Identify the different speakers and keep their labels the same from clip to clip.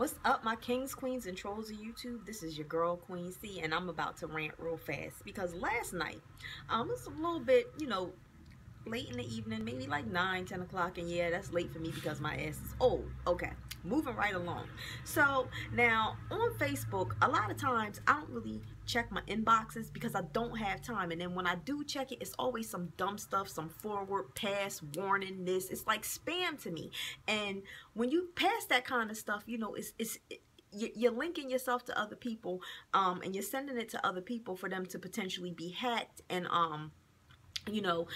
Speaker 1: What's up, my kings, queens, and trolls of YouTube? This is your girl, Queen C, and I'm about to rant real fast because last night, um, it was a little bit, you know, late in the evening, maybe like 9, 10 o'clock, and yeah, that's late for me because my ass is old. Okay, moving right along. So, now, on Facebook, a lot of times, I don't really check my inboxes because I don't have time. And then when I do check it, it's always some dumb stuff, some forward pass warning this. It's like spam to me. And when you pass that kind of stuff, you know, it's it's it, you're linking yourself to other people um, and you're sending it to other people for them to potentially be hacked and um you know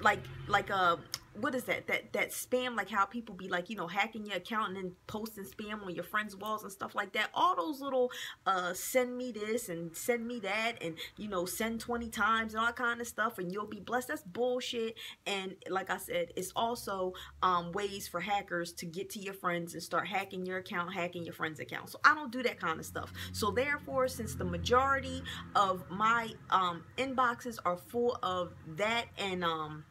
Speaker 1: like like a uh, what is that that that spam like how people be like you know hacking your account and then posting spam on your friends walls and stuff like that? All those little uh send me this and send me that and you know send 20 times and all kind of stuff and you'll be blessed. That's bullshit. And like i said it's also um ways for hackers to get to your friends and start hacking your account hacking your friends account. So i don't do that kind of stuff. So therefore since the majority of my um inboxes are full of that and um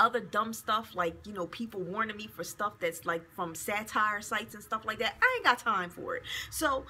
Speaker 1: other dumb stuff like you know people warning me for stuff that's like from satire sites and stuff like that i ain't got time for it. So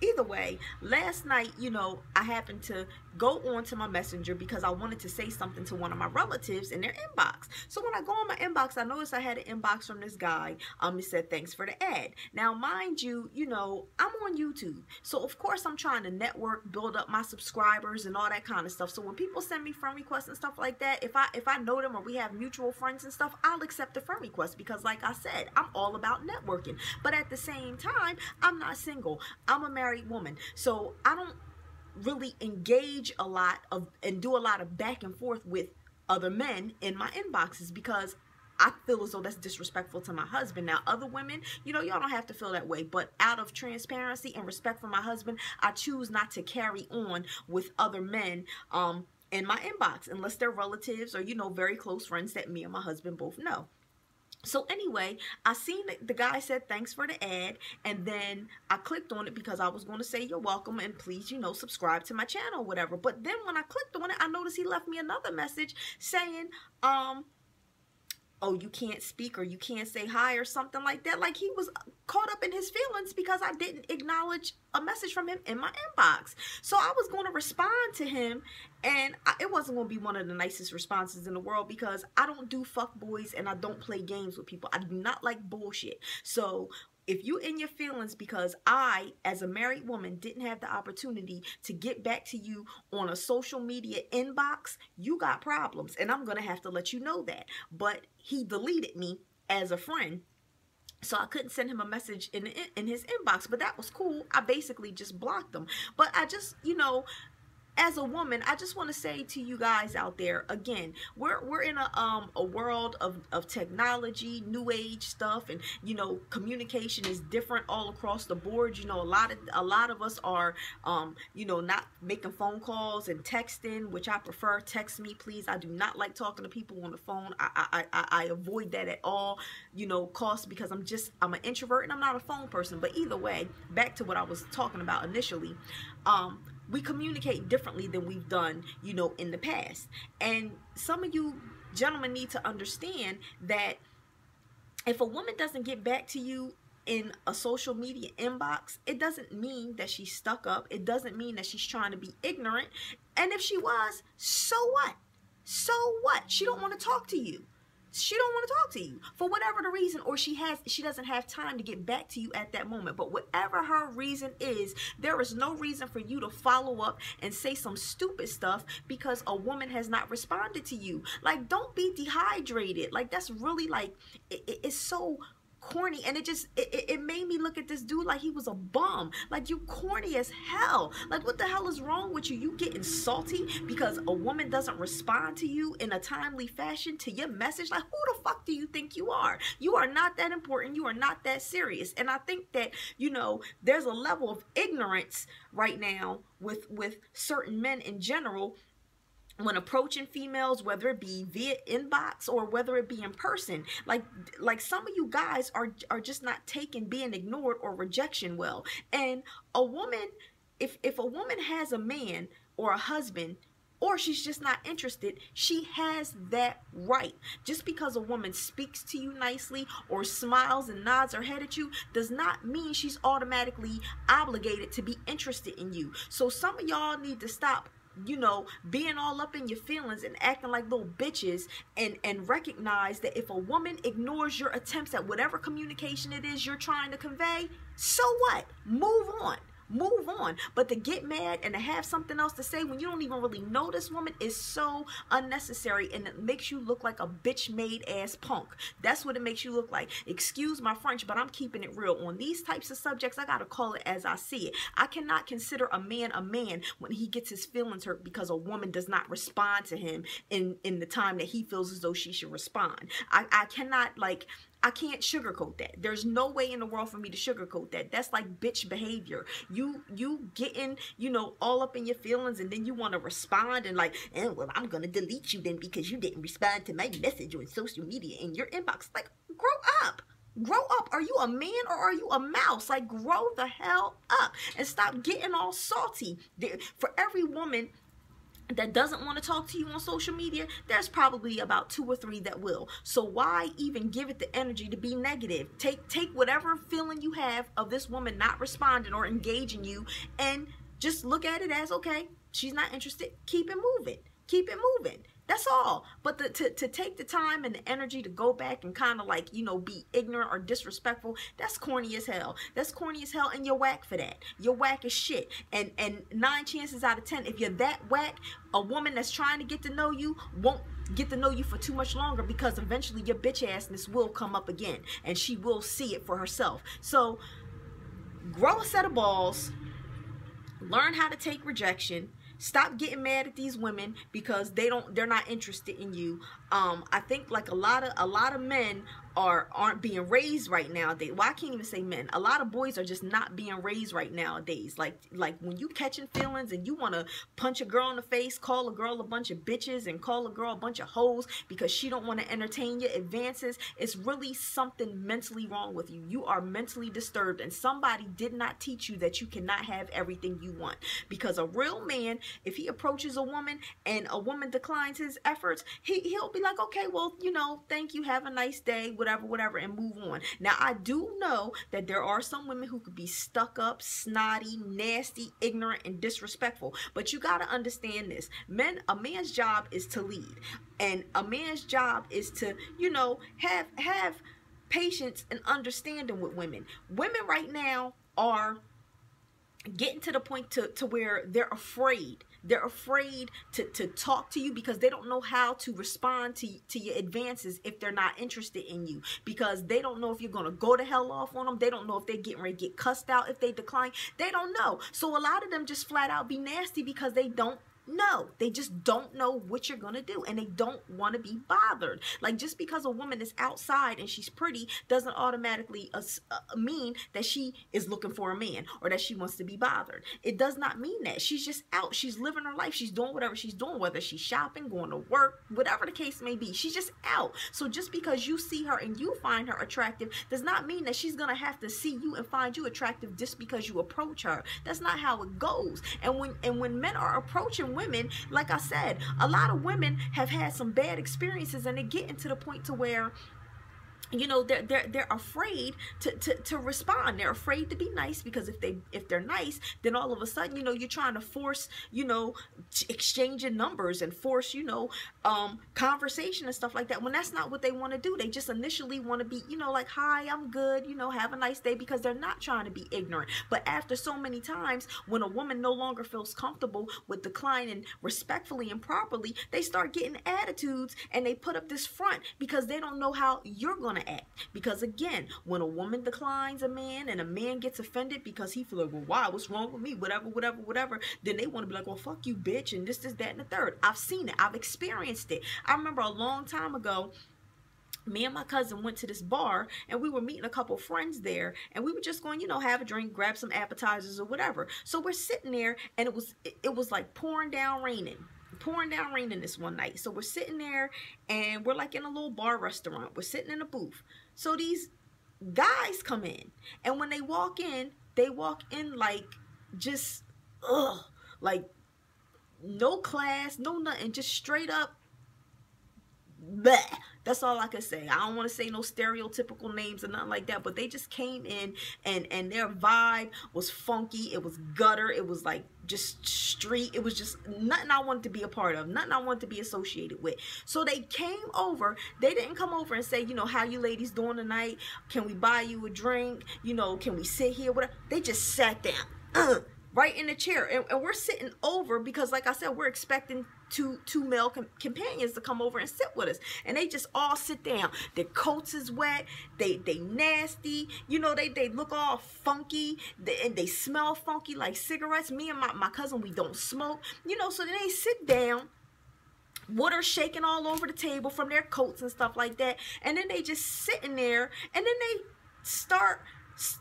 Speaker 1: either way last night you know i happened to go on to my messenger because I wanted to say something to one of my relatives in their inbox. So when I go on my inbox, I noticed I had an inbox from this guy. Um, he said, thanks for the add. Now, mind you, you know, I'm on YouTube. So of course I'm trying to network, build up my subscribers and all that kind of stuff. So when people send me friend requests and stuff like that, if I if I know them or we have mutual friends and stuff, I'll accept the friend request because like I said, I'm all about networking. But at the same time, I'm not single. I'm a married woman. So I don't really engage a lot of and do a lot of back and forth with other men in my inboxes because I feel as though that's disrespectful to my husband. Now, other women, you know, y'all don't have to feel that way, but out of transparency and respect for my husband, I choose not to carry on with other men um, in my inbox unless they're relatives or, you know, very close friends that me and my husband both know. So anyway, I seen that the guy said thanks for the add and then I clicked on it because I was going to say you're welcome and please, you know, subscribe to my channel whatever. But then when I clicked on it, I noticed he left me another message saying, um, oh, you can't speak or you can't say hi or something like that. Like he was caught up in his feelings because I didn't acknowledge a message from him in my inbox. So I was going to respond to him and I, it wasn't going to be one of the nicest responses in the world because I don't do fuck boys and I don't play games with people. I do not like bullshit. So if you in your feelings because I, as a married woman, didn't have the opportunity to get back to you on a social media inbox, you got problems. And I'm going to have to let you know that. But he deleted me as a friend so I couldn't send him a message in in his inbox, but that was cool. I basically just blocked him. But I just, you know, as a woman, I just want to say to you guys out there, again, we're we're in a um a world of, of technology, new age stuff, and you know, communication is different all across the board. You know, a lot of a lot of us are um, you know, not making phone calls and texting, which I prefer. Text me, please. I do not like talking to people on the phone. I I, I, I avoid that at all, you know, cost because I'm just I'm an introvert and I'm not a phone person. But either way, back to what I was talking about initially. Um, we communicate differently than we've done, you know, in the past. And some of you gentlemen need to understand that if a woman doesn't get back to you in a social media inbox, it doesn't mean that she's stuck up. It doesn't mean that she's trying to be ignorant. And if she was, so what? So what? She don't want to talk to you she don't want to talk to you for whatever the reason or she has she doesn't have time to get back to you at that moment. But whatever her reason is there is no reason for you to follow up and say some stupid stuff because a woman has not responded to you. Like don't be dehydrated. Like that's really like it, it, it's so corny and it just it, it made me look at this dude like he was a bum. Like you corny as hell. Like what the hell is wrong with you? You getting salty because a woman doesn't respond to you in a timely fashion to your message? Like who the fuck do you think you are? You are not that important. You are not that serious. And i think that you know there's a level of ignorance right now with with certain men in general when approaching females whether it be via inbox or whether it be in person like like some of you guys are are just not taking being ignored or rejection well and a woman if if a woman has a man or a husband or she's just not interested, she has that right. Just because a woman speaks to you nicely or smiles and nods her head at you does not mean she's automatically obligated to be interested in you. So some of y'all need to stop you know, being all up in your feelings and acting like little bitches and and recognize that if a woman ignores your attempts at whatever communication it is you're trying to convey, so what? Move on move on. But to get mad and to have something else to say when you don't even really know this woman is so unnecessary and it makes you look like a bitch made ass punk. That's what it makes you look like. Excuse my French, but I'm keeping it real. On these types of subjects, I gotta call it as I see it. I cannot consider a man a man when he gets his feelings hurt because a woman does not respond to him in, in the time that he feels as though she should respond. I, I cannot like I can't sugarcoat that. There's no way in the world for me to sugarcoat that. That's like bitch behavior. You you getting, you know, all up in your feelings and then you want to respond and like, and eh, well, I'm gonna delete you then because you didn't respond to my message on social media in your inbox. Like, grow up. Grow up. Are you a man or are you a mouse? Like, grow the hell up and stop getting all salty. For every woman that doesn't want to talk to you on social media, there's probably about two or three that will. So why even give it the energy to be negative? Take take whatever feeling you have of this woman not responding or engaging you and just look at it as okay, she's not interested. Keep it moving. Keep it moving. That's all. But the, to, to take the time and the energy to go back and kind of like, you know, be ignorant or disrespectful, that's corny as hell. That's corny as hell and you're whack for that. You're whack as shit. And, and nine chances out of ten, if you're that whack, a woman that's trying to get to know you won't get to know you for too much longer because eventually your bitch assness will come up again and she will see it for herself. So grow a set of balls, learn how to take rejection, stop getting mad at these women because they don't they're not interested in you. Um i think like a lot of a lot of men are aren't being raised right nowadays. Well, I can't even say men. A lot of boys are just not being raised right nowadays. Like like when you catching feelings and you want to punch a girl in the face, call a girl a bunch of bitches, and call a girl a bunch of hoes because she don't want to entertain your advances. It's really something mentally wrong with you. You are mentally disturbed, and somebody did not teach you that you cannot have everything you want. Because a real man, if he approaches a woman and a woman declines his efforts, he he'll be like, okay, well, you know, thank you, have a nice day, whatever whatever, whatever, and move on. Now, I do know that there are some women who could be stuck up, snotty, nasty, ignorant, and disrespectful. But you got to understand this. Men, a man's job is to lead. And a man's job is to, you know, have have patience and understanding with women. Women right now are getting to the point to, to where they're afraid they're afraid to, to talk to you because they don't know how to respond to, to your advances if they're not interested in you because they don't know if you're going to go to hell off on them. They don't know if they're getting ready to get cussed out if they decline. They don't know. So a lot of them just flat out be nasty because they don't no, they just don't know what you're going to do and they don't want to be bothered. Like just because a woman is outside and she's pretty doesn't automatically uh, mean that she is looking for a man or that she wants to be bothered. It does not mean that. She's just out. She's living her life. She's doing whatever she's doing, whether she's shopping, going to work, whatever the case may be. She's just out. So just because you see her and you find her attractive does not mean that she's going to have to see you and find you attractive just because you approach her. That's not how it goes. And when and when men are approaching women, like I said, a lot of women have had some bad experiences and they get into the point to where you know they're they're they're afraid to, to to respond. They're afraid to be nice because if they if they're nice then all of a sudden you know you're trying to force you know exchanging numbers and force you know um conversation and stuff like that when that's not what they want to do. They just initially want to be you know like hi i'm good you know have a nice day because they're not trying to be ignorant. But after so many times when a woman no longer feels comfortable with declining respectfully and properly they start getting attitudes and they put up this front because they don't know how you're going to to act. Because again, when a woman declines a man and a man gets offended because he feels like, well, why? What's wrong with me? Whatever, whatever, whatever. Then they want to be like, well, fuck you, bitch, and this, this, that, and the third. I've seen it. I've experienced it. I remember a long time ago, me and my cousin went to this bar and we were meeting a couple friends there and we were just going you know have a drink grab some appetizers or whatever so we're sitting there and it was it was like pouring down raining pouring down rain in this one night. So we're sitting there and we're like in a little bar restaurant. We're sitting in a booth. So these guys come in. And when they walk in, they walk in like just ugh, like no class, no nothing, just straight up bleh. That's all I can say. I don't want to say no stereotypical names or nothing like that, but they just came in and and their vibe was funky. It was gutter. It was like just street. It was just nothing I wanted to be a part of. Nothing I wanted to be associated with. So they came over. They didn't come over and say, you know, how you ladies doing tonight? Can we buy you a drink? You know, can we sit here? Whatever. They just sat down. Uh, right in the chair. And, and, we're sitting over because like i said we're expecting two two male com companions to come over and sit with us. And they just all sit down. Their coats is wet. They they nasty. You know they they look all funky. They, and they smell funky like cigarettes. Me and my, my cousin we don't smoke. You know so then they sit down. Water shaking all over the table from their coats and stuff like that. And then they just sitting there. And then they start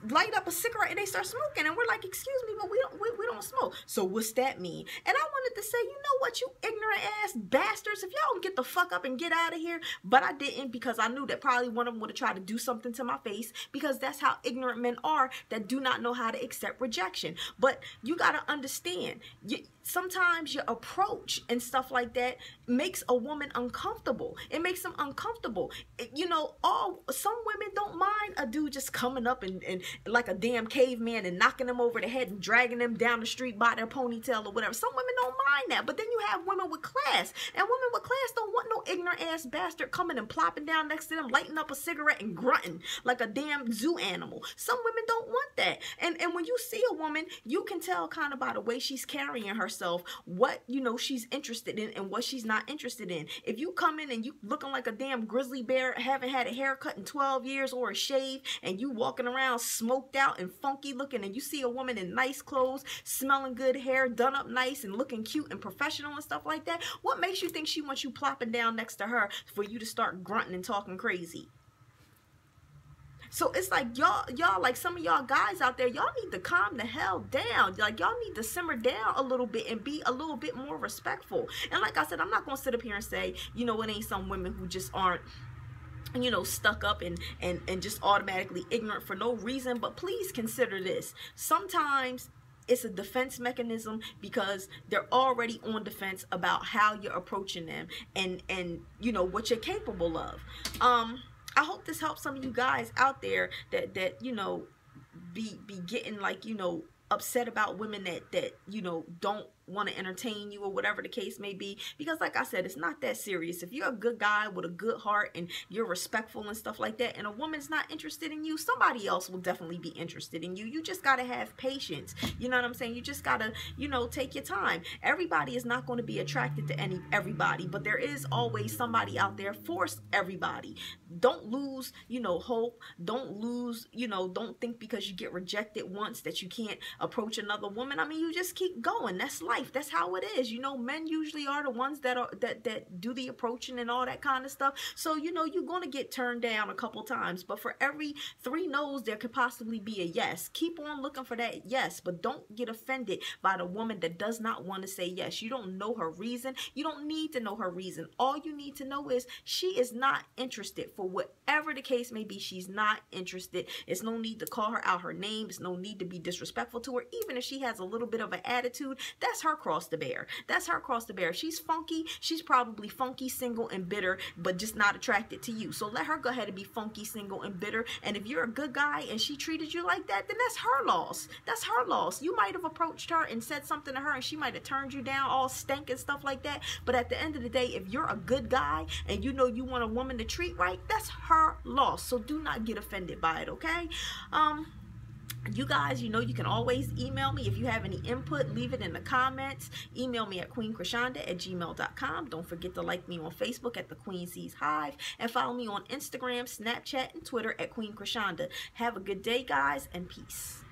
Speaker 1: light up a cigarette and they start smoking and we're like excuse me but we don't we, we don't smoke. So what's that mean? And i wanted to say you know what you ignorant ass bastards if y'all don't get the fuck up and get out of here. But i didn't because i knew that probably one of them would have tried to do something to my face because that's how ignorant men are that do not know how to accept rejection. But you got to understand you, sometimes your approach and stuff like that makes a woman uncomfortable it makes them uncomfortable it, you know all some women don't mind a dude just coming up and and like a damn caveman and knocking them over the head and dragging them down the street by their ponytail or whatever. Some women don't mind that. But then you have women with class. And women with class don't want no ignorant ass bastard coming and plopping down next to them, lighting up a cigarette and grunting like a damn zoo animal. Some women don't want that. And and when you see a woman, you can tell kind of by the way she's carrying herself what you know she's interested in and what she's not interested in. If you come in and you looking like a damn grizzly bear, haven't had a haircut in 12 years or a shave, and you walking around smoked out and funky looking and you see a woman in nice clothes, smelling good hair, done up nice and looking cute and professional and stuff like that, what makes you think she wants you plopping down next to her for you to start grunting and talking crazy? So it's like y'all, y'all, like some of y'all guys out there, y'all need to calm the hell down. Like y'all need to simmer down a little bit and be a little bit more respectful. And like I said, I'm not gonna sit up here and say, you know, it ain't some women who just aren't you know stuck up and and and just automatically ignorant for no reason but please consider this sometimes it's a defense mechanism because they're already on defense about how you're approaching them and and you know what you're capable of um i hope this helps some of you guys out there that that you know be be getting like you know upset about women that that you know don't want to entertain you or whatever the case may be because like I said it's not that serious. If you're a good guy with a good heart and you're respectful and stuff like that and a woman's not interested in you somebody else will definitely be interested in you. You just got to have patience. You know what I'm saying? You just got to you know take your time. Everybody is not going to be attracted to any everybody but there is always somebody out there for everybody. Don't lose you know hope. Don't lose you know don't think because you get rejected once that you can't approach another woman. I mean you just keep going. That's life life. That's how it is. You know, men usually are the ones that are that that do the approaching and all that kind of stuff. So you know, you're gonna get turned down a couple times, but for every three no's, there could possibly be a yes. Keep on looking for that yes, but don't get offended by the woman that does not want to say yes. You don't know her reason. You don't need to know her reason. All you need to know is she is not interested for whatever the case may be. She's not interested. It's no need to call her out her name. It's no need to be disrespectful to her, even if she has a little bit of an attitude. That's her her cross to bear. That's her cross to bear. She's funky. She's probably funky, single, and bitter, but just not attracted to you. So let her go ahead and be funky, single, and bitter. And if you're a good guy and she treated you like that, then that's her loss. That's her loss. You might have approached her and said something to her and she might have turned you down all stank and stuff like that. But at the end of the day, if you're a good guy and you know you want a woman to treat right, that's her loss. So do not get offended by it, okay? Um, you guys you know you can always email me. If you have any input leave it in the comments. Email me at queenchrishonda at gmail.com don't forget to like me on facebook at the Queen C's Hive and follow me on instagram snapchat and twitter at queen Chrishonda have a good day guys and peace